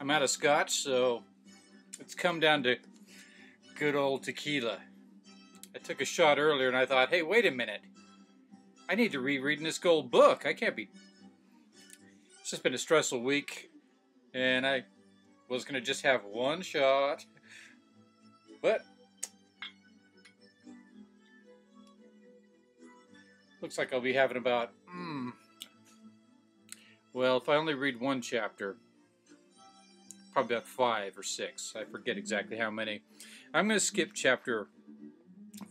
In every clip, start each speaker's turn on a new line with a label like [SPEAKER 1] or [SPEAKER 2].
[SPEAKER 1] I'm out of scotch, so it's come down to good old tequila. I took a shot earlier and I thought, hey, wait a minute. I need to reread in this gold book. I can't be. It's just been a stressful week, and I was going to just have one shot. But looks like I'll be having about, hmm, well, if I only read one chapter, probably about five or six. I forget exactly how many. I'm going to skip chapter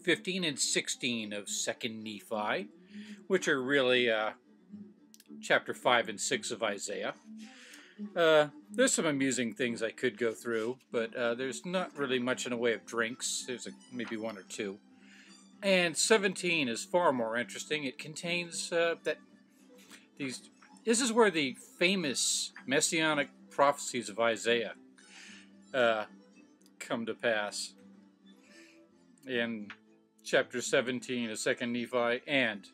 [SPEAKER 1] 15 and 16 of 2nd Nephi, which are really uh, chapter 5 and 6 of Isaiah. Uh, there's some amusing things I could go through, but uh, there's not really much in the way of drinks. There's a, maybe one or two. And 17 is far more interesting. It contains uh, that these. This is where the famous messianic prophecies of Isaiah uh, come to pass in chapter 17 of 2nd Nephi and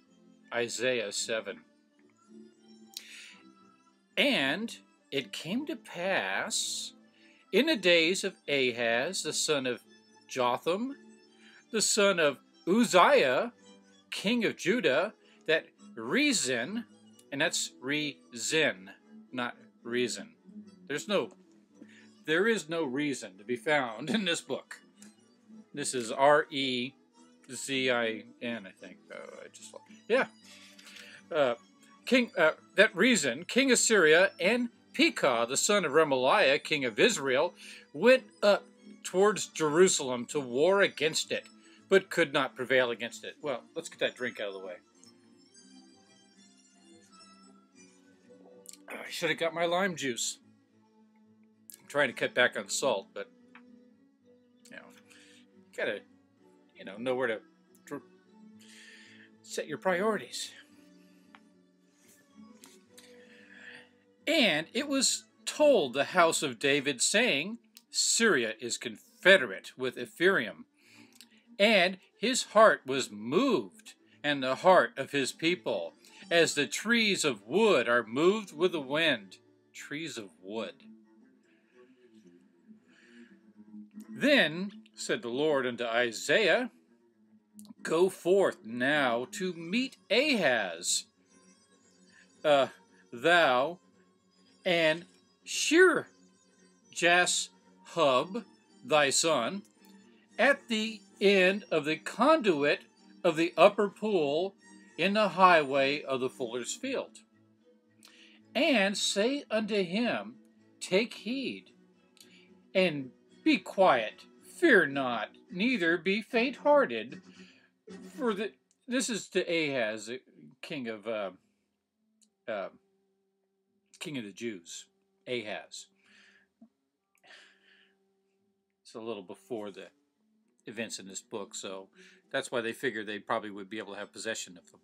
[SPEAKER 1] Isaiah 7. And it came to pass in the days of Ahaz, the son of Jotham, the son of Uzziah, king of Judah, that Rezin, and that's Rezin, not reason, there's no, there is no reason to be found in this book. This is R E Z I N, I think. Oh, I just yeah. Uh, king uh, that Rezin, King of Syria and Pekah, the son of Remaliah, king of Israel, went up towards Jerusalem to war against it, but could not prevail against it. Well, let's get that drink out of the way. I should have got my lime juice trying to cut back on salt, but you know, you gotta, you know, know where to set your priorities. And it was told the house of David, saying, Syria is confederate with Ephraim. And his heart was moved, and the heart of his people, as the trees of wood are moved with the wind. Trees of wood. Then said the Lord unto Isaiah, Go forth now to meet Ahaz, uh, thou and Shear Jashub, thy son, at the end of the conduit of the upper pool in the highway of the fuller's field. And say unto him, Take heed, and be quiet, fear not, neither be faint hearted. For the this is to Ahaz, king of uh, uh, king of the Jews, Ahaz. It's a little before the events in this book, so that's why they figured they probably would be able to have possession of them.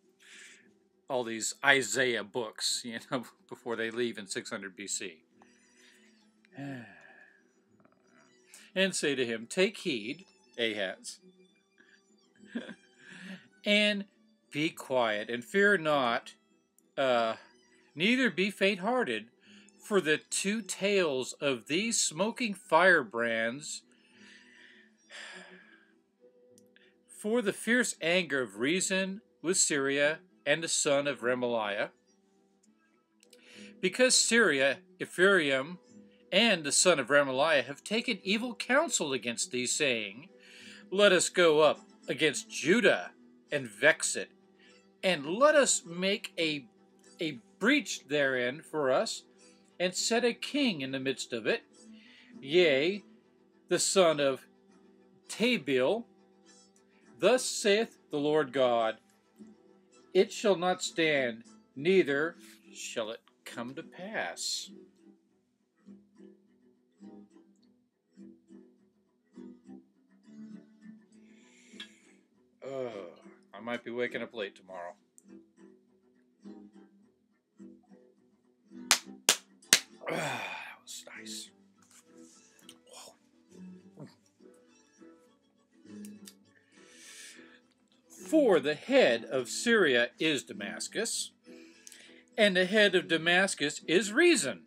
[SPEAKER 1] All these Isaiah books, you know, before they leave in 600 BC. and say to him, Take heed, Ahaz, and be quiet, and fear not, uh, neither be faint hearted, for the two tails of these smoking firebrands, for the fierce anger of Rezin with Syria and the son of Remaliah, because Syria, Ephraim, and the son of Remaliah have taken evil counsel against thee, saying, Let us go up against Judah and vex it, and let us make a, a breach therein for us, and set a king in the midst of it, yea, the son of Tabeel. Thus saith the Lord God, It shall not stand, neither shall it come to pass. I might be waking up late tomorrow. that was nice. For the head of Syria is Damascus, and the head of Damascus is Rezin.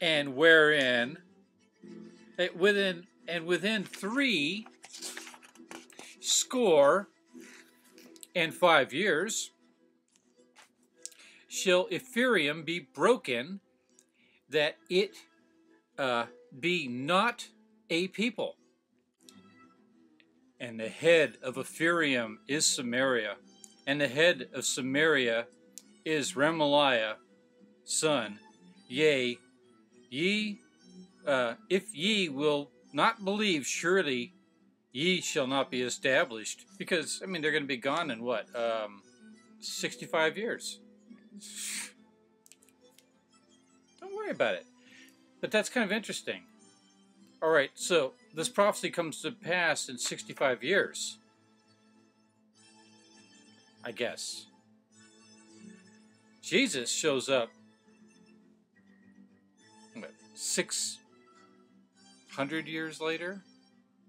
[SPEAKER 1] and wherein eh, within and within three score and five years shall Ephraim be broken, that it uh, be not a people. And the head of Ephraim is Samaria, and the head of Samaria is Remaliah, son. Yea, ye, uh, if ye will not believe, surely ye shall not be established. Because, I mean, they're going to be gone in what? Um, 65 years. Don't worry about it. But that's kind of interesting. All right, so this prophecy comes to pass in 65 years. I guess. Jesus shows up what, 600 years later?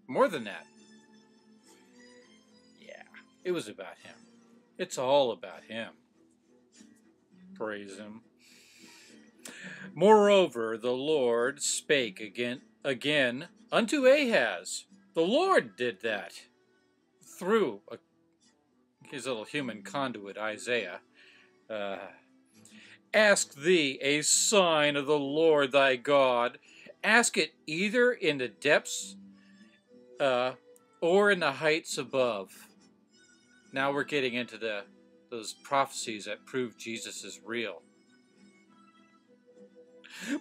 [SPEAKER 1] More than that. It was about him. It's all about him. Praise him. Moreover, the Lord spake again, again unto Ahaz. The Lord did that through a, his little human conduit, Isaiah. Uh, Ask thee a sign of the Lord thy God. Ask it either in the depths uh, or in the heights above. Now we're getting into the those prophecies that prove Jesus is real.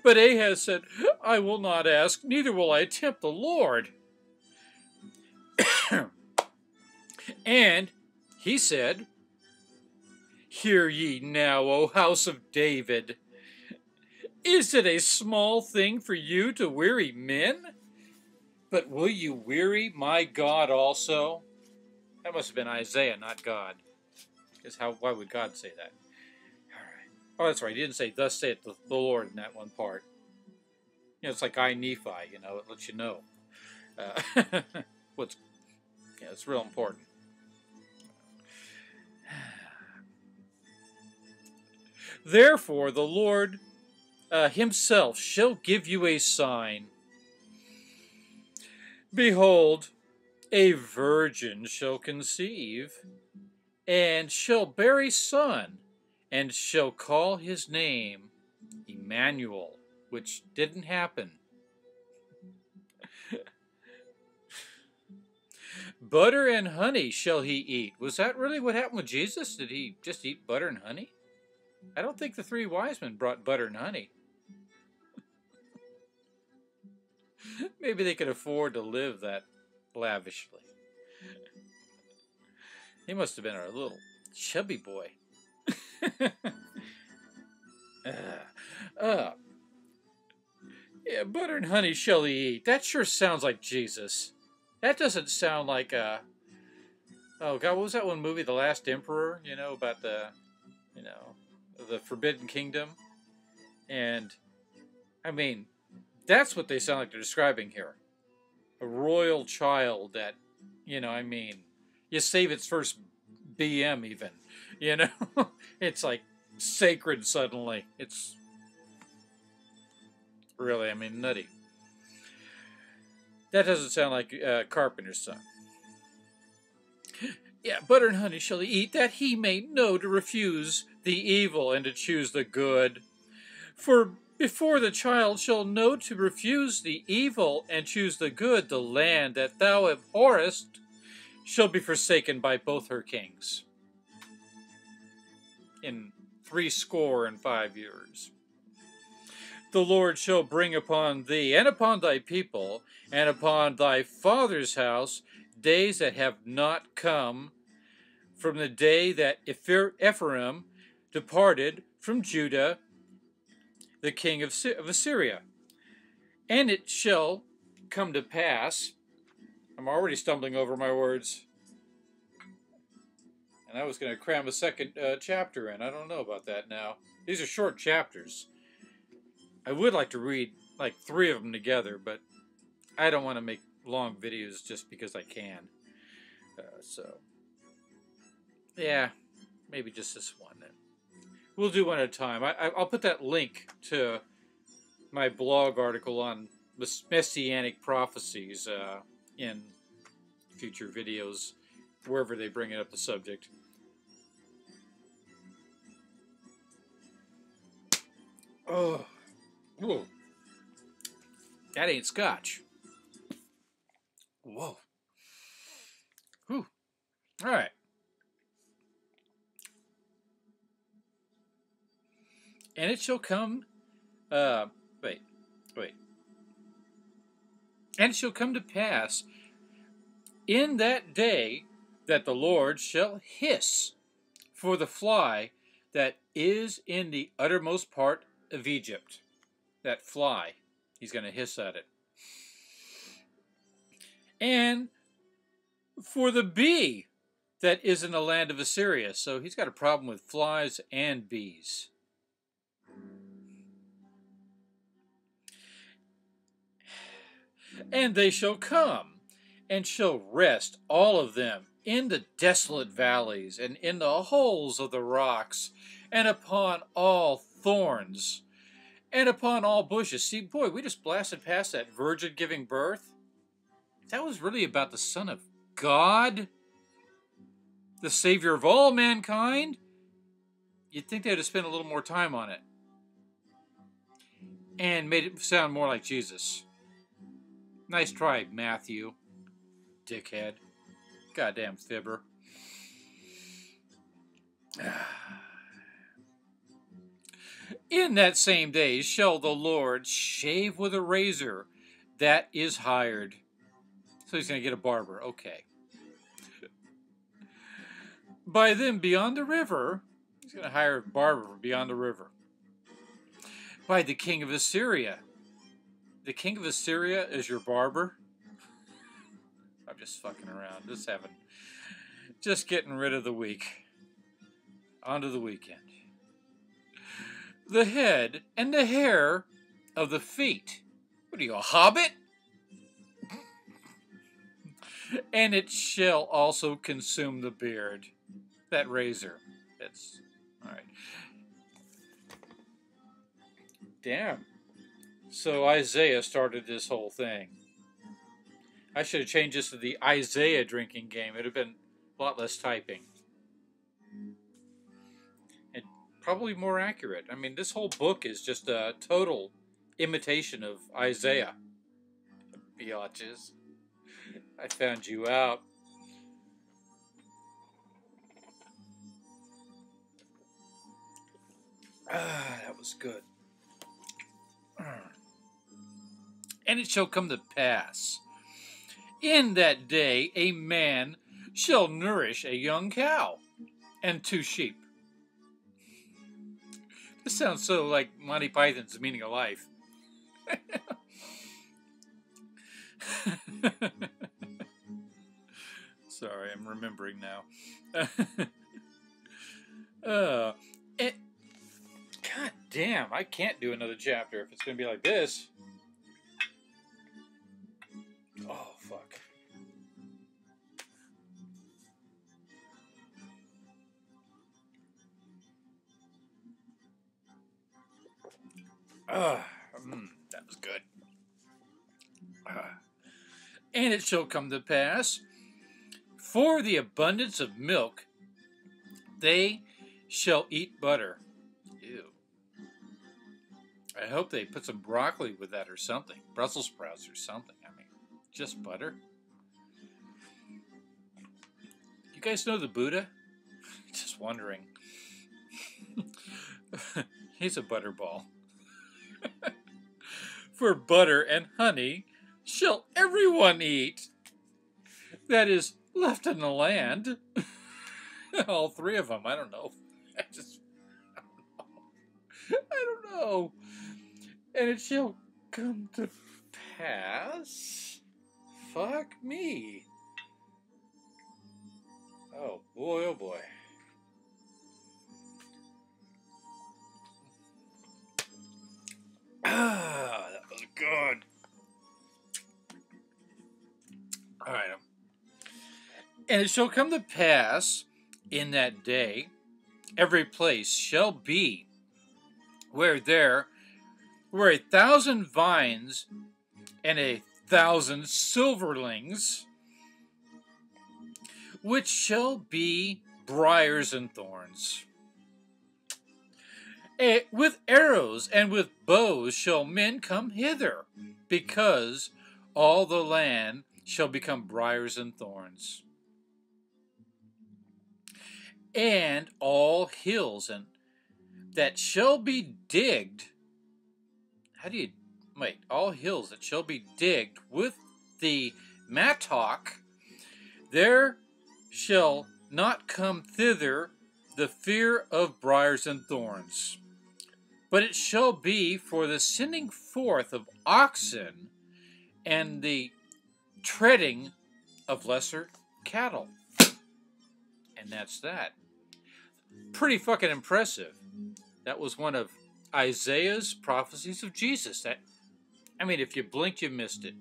[SPEAKER 1] But Ahaz said, I will not ask, neither will I tempt the Lord. and he said, Hear ye now, O house of David. Is it a small thing for you to weary men? But will you weary my God also? That must have been Isaiah, not God. Because how? Why would God say that? All right. Oh, that's right. He didn't say, "Thus saith the, Lord" in that one part. You know, it's like I Nephi. You know, it lets you know uh, what's. Yeah, it's real important. Therefore, the Lord uh, Himself shall give you a sign. Behold, a virgin shall conceive and shall bear a son, and shall call his name Immanuel, which didn't happen. butter and honey shall he eat. Was that really what happened with Jesus? Did he just eat butter and honey? I don't think the three wise men brought butter and honey. Maybe they could afford to live that lavishly. He must have been a little chubby boy. uh, uh, yeah, butter and honey shall he eat. That sure sounds like Jesus. That doesn't sound like uh Oh god, what was that one movie, The Last Emperor, you know, about the you know, the Forbidden Kingdom? And I mean, that's what they sound like they're describing here. A royal child that, you know, I mean, you save its first BM even. You know, it's like sacred suddenly. It's really, I mean, nutty. That doesn't sound like uh, Carpenter's son. Yeah, butter and honey shall he eat, that he may know to refuse the evil and to choose the good. For before the child shall know to refuse the evil and choose the good, the land that thou abhorrest shall be forsaken by both her kings in three score and five years. The Lord shall bring upon thee and upon thy people and upon thy father's house days that have not come from the day that Ephraim departed from Judah, the king of Assyria. And it shall come to pass I'm already stumbling over my words. And I was going to cram a second uh, chapter in. I don't know about that now. These are short chapters. I would like to read like three of them together, but I don't want to make long videos just because I can. Uh, so, yeah, maybe just this one then. We'll do one at a time. I, I'll put that link to my blog article on messianic prophecies uh, in future videos, wherever they bring it up the subject. Oh, whoa. That ain't scotch. Whoa. Whew. All right. And it shall come, uh, wait, wait. And it shall come to pass in that day that the Lord shall hiss for the fly that is in the uttermost part of Egypt. That fly, he's going to hiss at it. And for the bee that is in the land of Assyria. So he's got a problem with flies and bees. And they shall come and shall rest all of them in the desolate valleys and in the holes of the rocks and upon all thorns and upon all bushes. See, boy, we just blasted past that virgin giving birth. That was really about the Son of God, the Savior of all mankind. You'd think they'd have spent a little more time on it and made it sound more like Jesus. Nice try, Matthew. Dickhead. Goddamn fibber. In that same day shall the Lord shave with a razor that is hired. So he's going to get a barber. Okay. By them beyond the river, he's going to hire a barber beyond the river. By the king of Assyria. The king of Assyria is your barber? I'm just fucking around. Just having, just getting rid of the week. Onto the weekend. The head and the hair of the feet. What are you, a hobbit? and it shall also consume the beard. That razor. It's all right. Damn. So Isaiah started this whole thing. I should have changed this to the Isaiah drinking game. It would have been a lot less typing. And probably more accurate. I mean, this whole book is just a total imitation of Isaiah. Biatches. I found you out. Ah, that was good. And it shall come to pass in that day a man shall nourish a young cow and two sheep. This sounds so like Monty Python's meaning of life. Sorry, I'm remembering now. uh, it, God damn, I can't do another chapter if it's going to be like this. Ah, mm, that was good. Ah. And it shall come to pass, for the abundance of milk, they shall eat butter. Ew. I hope they put some broccoli with that or something. Brussels sprouts or something. I mean, just butter. You guys know the Buddha? Just wondering. He's a butterball. For butter and honey shall everyone eat that is left in the land. All three of them. I don't know. I just. I don't know. I don't know. And it shall come to pass. Fuck me. Oh boy, oh boy. And it shall come to pass in that day, every place shall be where there were a thousand vines and a thousand silverlings, which shall be briars and thorns. With arrows and with bows shall men come hither, because all the land shall become briars and thorns. And all hills and that shall be digged. How do you wait? All hills that shall be digged with the mattock, there shall not come thither the fear of briars and thorns. But it shall be for the sending forth of oxen and the treading of lesser cattle. And that's that. Pretty fucking impressive. That was one of Isaiah's prophecies of Jesus. That I mean, if you blinked, you missed it.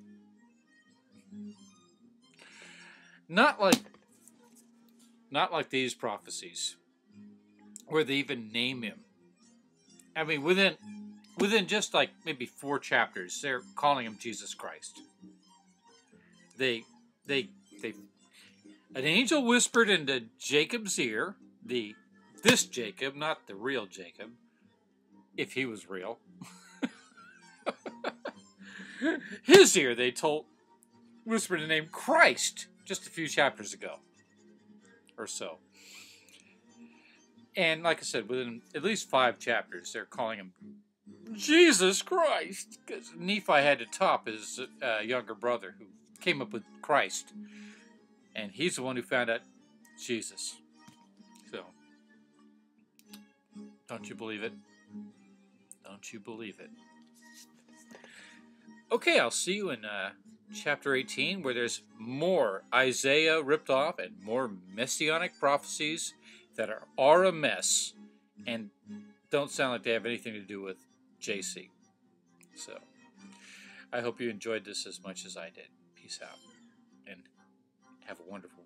[SPEAKER 1] Not like not like these prophecies where they even name him. I mean, within within just like maybe four chapters, they're calling him Jesus Christ. They they they an angel whispered into Jacob's ear, the this Jacob, not the real Jacob, if he was real. His ear, they told, whispered the name Christ just a few chapters ago or so. And like I said, within at least five chapters, they're calling him Jesus Christ. Because Nephi had to top his uh, younger brother who came up with Christ. And he's the one who found out Jesus. Don't you believe it? Don't you believe it? Okay, I'll see you in uh, chapter 18 where there's more Isaiah ripped off and more messianic prophecies that are, are a mess and don't sound like they have anything to do with JC. So, I hope you enjoyed this as much as I did. Peace out and have a wonderful.